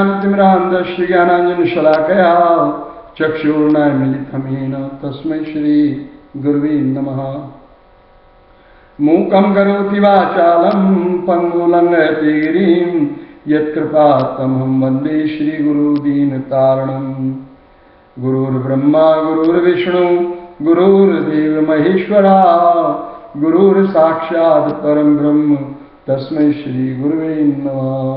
तिम्रान्धस्य ज्ञानाञ्जनशलाकया चक्षुर्नयमिलितमेन तस्मै श्रीगुर्वे नमः। मूकं करोति वाचालं पङ्गुलङ्घयति गिरिं यत्कृपात्तमहं वंदे श्रीगुरुदीनतारणम् गुरुर्ब्रह्मा, गुरुर्विष्णु, गुरुर्देव महेश्वरा, गुरुर्साक्षात् परं ब्रह्म, तस्मै श्रीगुरुवे नमः।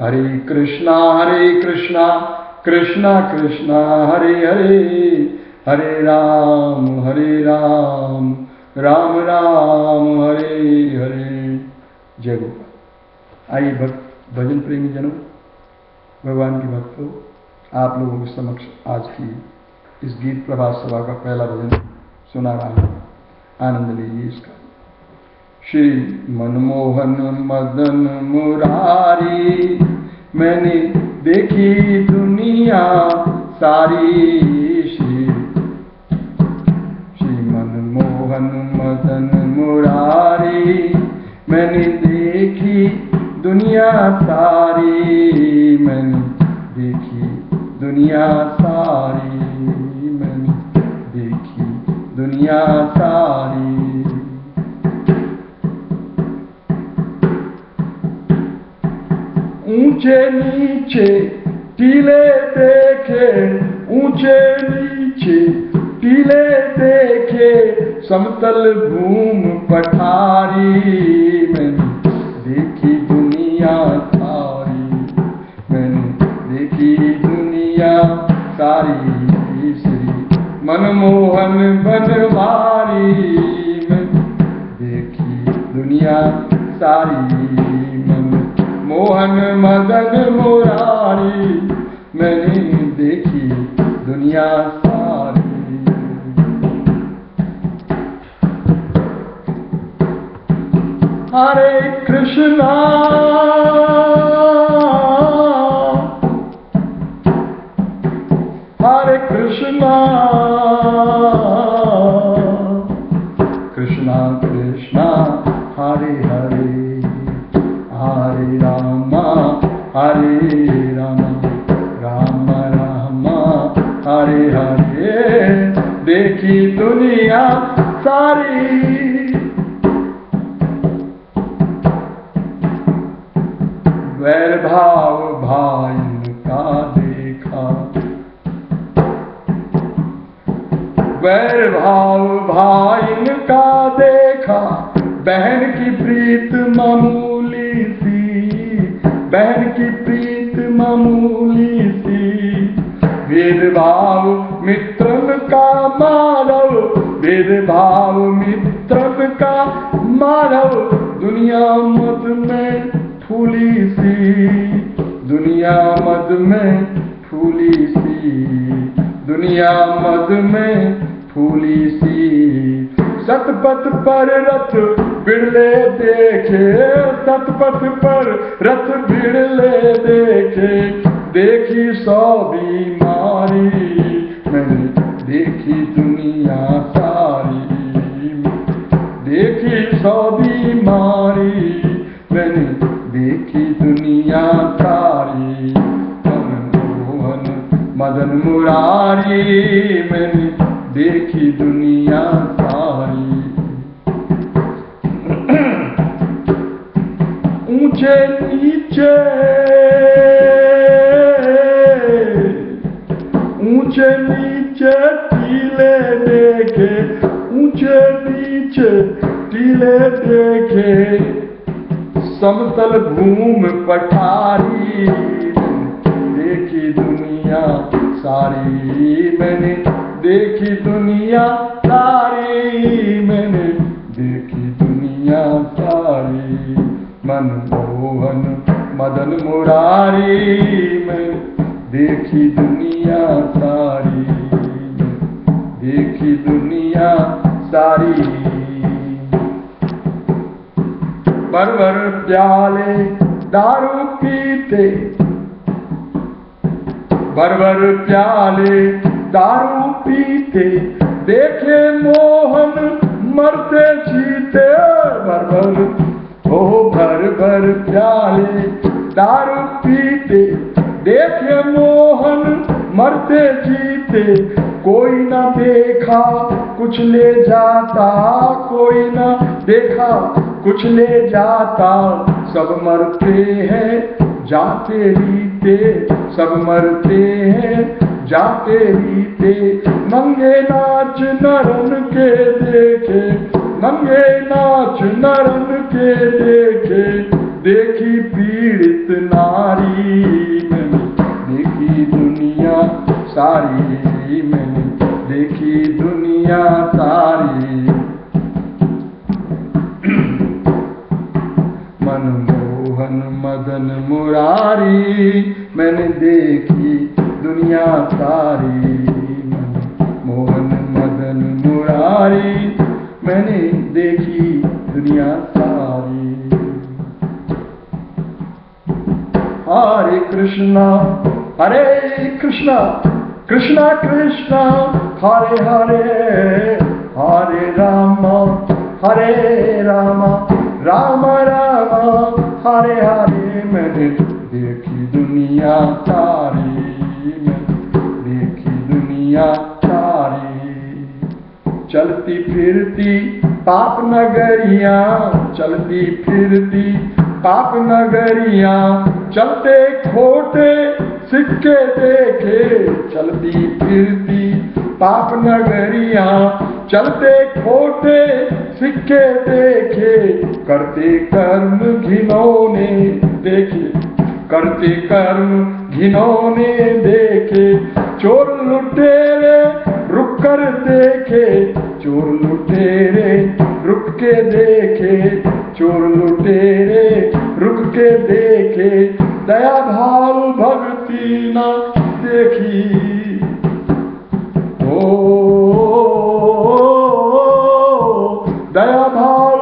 हरे कृष्णा हरे कृष्णा कृष्णा कृष्णा, हरे हरे हरे राम हरे राम राम राम, हरे हरे। जय गोपाल। आइए भक्त, भजन प्रेमी जनों, भगवान के भक्तों, आप लोगों के समक्ष आज की इस गीत प्रभात सभा का पहला भजन सुना रहा हूँ। आनंद लीजिए इसका। श्री मनमोहन मदन मुरारी मैंने देखी दुनिया सारी। श्री श्री मनमोहन मदन मुरारी मैंने देखी दुनिया सारी। मैंने देखी दुनिया सारी। मैंने देखी दुनिया सारी। ऊँचे नीचे टीले देखे, ऊँचे नीचे टीले देखे, समतल भूम पठारी मैंने देखी दुनिया सारी, मैंने देखी दुनिया सारी श्री मनमोहन बनवारी, मैंने देखी दुनिया सारी। मोहन मदन मुरारी मैंने देखी दुनिया सारी हरे कृष्णा हरे कृष्णा कृष्णा कृष्णा हरे राम राम राम, हरे हरे। देखी दुनिया सारी। वैर भाव भाई का देखा। वैर भाव भाई का देखा। बहन की प्रीत मामूली सी बहन की प्रीत मामूली सी। भेदभाव मित्रन का मानव भेदभाव मित्रन का मानव दुनिया मत में फूली सी, दुनिया मद में फूली सी, दुनिया मद में फूली सी। सतपथ पर रथ बिड़ले देखे सतपथ पर रथ बिड़ले देखे। देखी सौ बीमारी मैंने देखी दुनिया सारी। देखी सौ बीमारी मैंने देखी दुनिया सारी। मदन मुरारी, मैंने देखी दुनिया सारी। ऊँचे नीचे। ऊँचे नीचे टीले देखे। ऊँचे नीचे टीले देखे। समतल भूम पठारी। देखी दुनिया सारी मैंने। देखी दुनिया सारी, मैंने देखी दुनिया सारी। मनमोहन, मदन मुरारी मैं देखी दुनिया सारी। देखी दुनिया सारी। भर प्याले दारू पीते भर प्याले दारू पीते, देखे मोहन मरते जीते। भर भर ओ भर भर प्याले, दारू पीते, देखे मोहन मरते जीते। कोई ना देखा, कुछ ले जाता, कोई न देखा, कुछ ले जाता। सब मरते हैं, जाते रीते सब मरते हैं जाते ही थे। नंगे नाच नरन के देखे। नंगे नाच नरन के देखे। देखी पीड़ित नारी मैंने। देखी दुनिया सारी मैंने। देखी दुनिया सारी। मनमोहन मदन मुरारी मैंने देखी। सारी मनमोहन मदन मुरारी, मैंने देखी दुनिया सारी। हरे कृष्णा हरे कृष्णा कृष्णा कृष्णा, हरे हरे हरे राम हरे राम राम राम, हरे हरे, मैंने देखी दुनिया सारी। मैंने दुनिया सारी चलती फिरती पाप नगरिया, चलती फिरती पाप नगरिया, चलते खोटे सिक्के देखे, चलती फिरती पाप नगरिया, चलते खोटे सिक्के देखे, करते कर्म घिनौने, देखे, करते कर्म घिनौने देखे, चोर लुटेरे रुक कर देखे। चोर लुटेरे रुक के देखे। चोर लुटेरे रुक के देखे। दया भाव भक्ति न देखी। ओ, दया भाव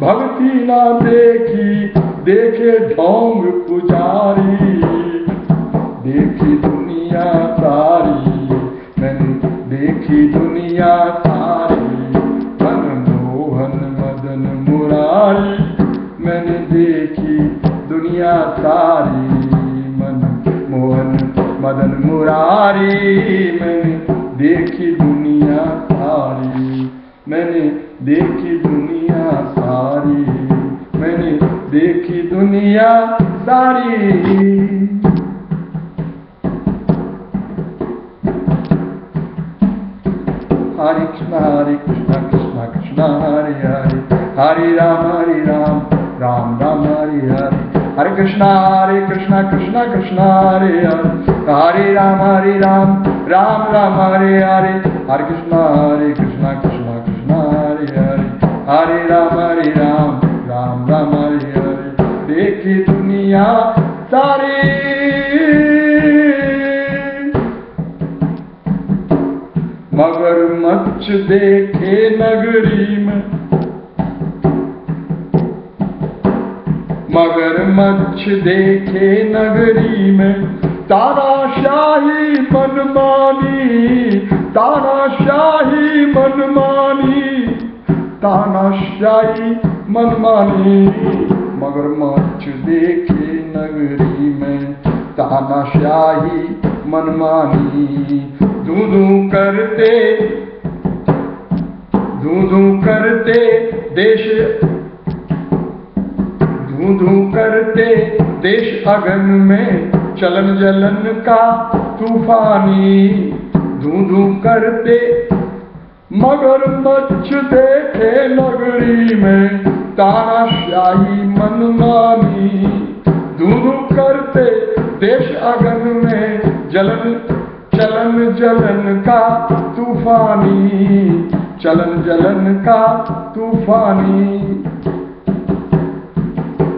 भक्ति न देखी। देखे ढोंग पुजारी। देखी दुनिया सारी मनमोहन मदन मुरारी। मैंने देखी दुनिया सारी मन मोहन, मदन मुरारी। मैंने देखी दुनिया सारी मैंने देखी दुनिया सारी। मैंने देखी दुनिया सारी। Hare Ram, Hare Ram, Ram Ram, Hare Hare. Hare Krishna, Hare Krishna, Krishna Krishna, Hare Hare, Hare Ram, Hare Ram, Ram Ram, Hare Hare. Hare Krishna, Hare Krishna, Krishna Krishna, Hare Hare, Hare Ram, Hare Ram, Ram Ram, Hare Hare. देखी दुनिया सारी मगर मच्छ देखे नगरी में मगर मच्छ देखे नगरी में तारा तानाशाही मनमानी तानाशाही मनमानी तानाशाही मनमानी। मगर मच्छ देखे नगरी में तानाशाही मनमानी। धू धू करते धू धू करते देश धू धू करते देश अगन में चलन जलन का तूफानी। धू धू करते मगर मच्छ देखे नगरी में तानाशाही मनमानी धू धू करते देश अगन में जलन, चलन जलन का तूफानी। चलन जलन का तूफानी।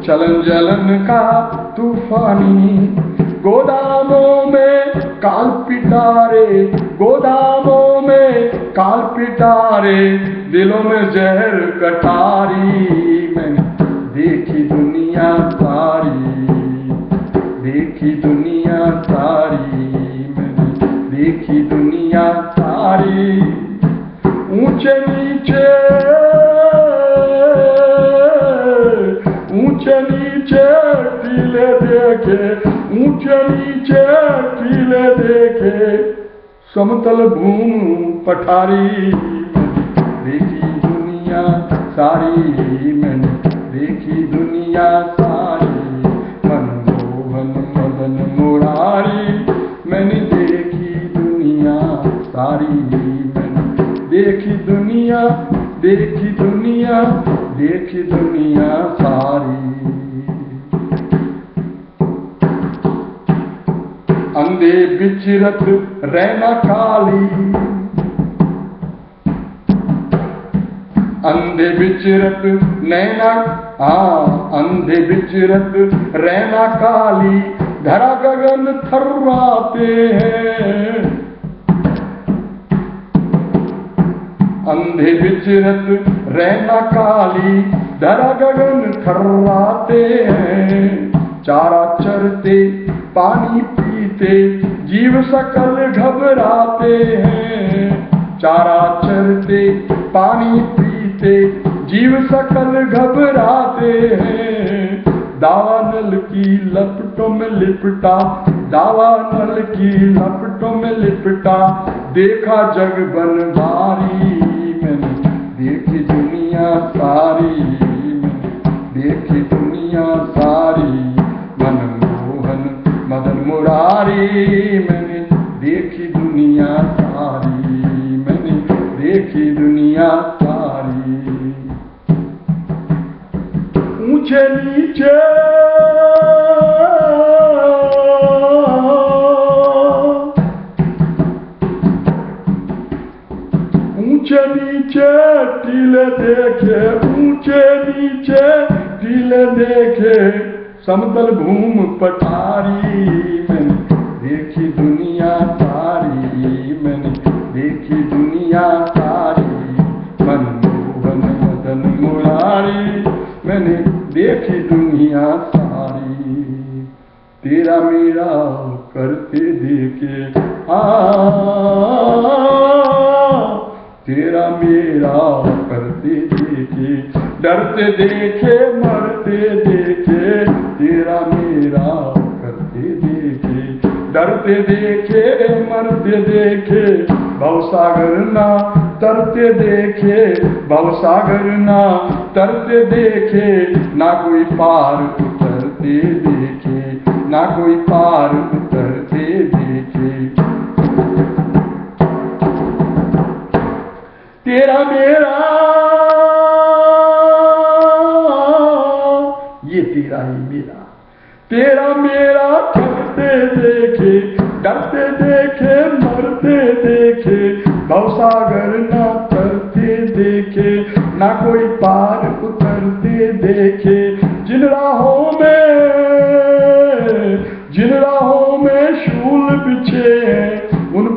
चलन जलन का तूफानी। गोदामों में काल पिटारे, गोदामों में काल पिटारे, दिलों में जहर कटारी। मैंने देखी दुनिया सारी देखी दुनिया सारी मैंने देखी दुनिया सारी ऊँचे नीचे ऊँचे नीचे टीले देखे, समतल भूम पठारी। देखी दुनिया सारी, मैंने देखी दुनिया सारी। मनमोहन मदन मुरारी, मैंने देखी दुनिया सारी। मैंने देखी दुनिया देखी दुनिया देखी दुनिया सारी। अंधे बिचरत रहना काली अंधे बिचरत नैना हाँ अंधे बिचरत रहना काली। धरा गगन थर्राते हैं। अंधे बिचरत रहना काली। धरा गगन थर्राते हैं। चारा चरते पानी पीते जीव सकल घबराते हैं। चारा चरते, पानी पीते, जीव सकल घबराते हैं। दावा नल की लपटों में लिपटा, दावा नल की लपटों में लिपटा। देखा जग बनवारी मैंने, देखी दुनिया सारी मैंने, देखी दुनिया मुरारी मैंने देखी दुनिया सारी मैंने देखी दुनिया सारी ऊँचे नीचे ऊँचे नीचे टीले देखे, ऊँचे नीचे टीले देखे, समतल भूम पठारी। तेरा मेरा करते देखे। आ, तेरा मेरा करते देखे। डरते देखे, मरते देखे। तेरा मेरा करते देखे। डरते देखे, मरते देखे। भवसागर ना तरते देखे। भवसागर ना तरते देखे। ना कोई पार उतरते देखे ना कोई पार उतर उतरते देखे। तेरा मेरा, ये तेरा ही मेरा। तेरा मेरा थकते देखे, डरते देखे, मरते देखे, भवसागर ना तरते देखे, ना कोई पार उतरते देखे। जिन राहों में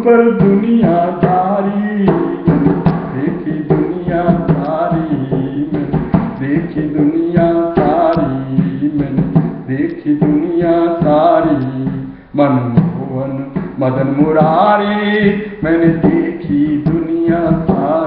पर दुनिया धारी देखी दुनिया धारी मैंने, देखी दुनिया सारी मैंने, देखी दुनिया सारी मनमोहन मदन मुरारी, मैंने देखी दुनिया सारी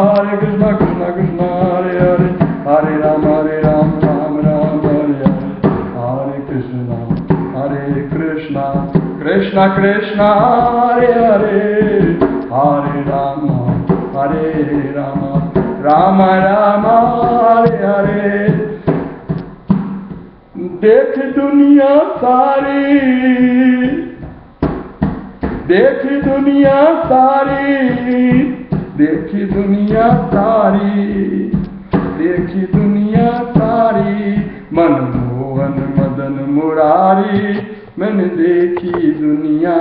हरे कृष्ण हरे कृष्ण कृष्ण कृष्ण हरे हरे हरे राम हरे राम राम राम हरे हरे हरे कृष्ण हरे कृष्ण कृष्ण कृष्ण हरे हरे हरे राम हरे राम राम राम हरे हरे देख दुनिया सारी, देखी दुनिया सारी। देखी दुनिया तारी देखी दुनिया सारी मनमोहन मदन मुरारी मैंने देखी दुनिया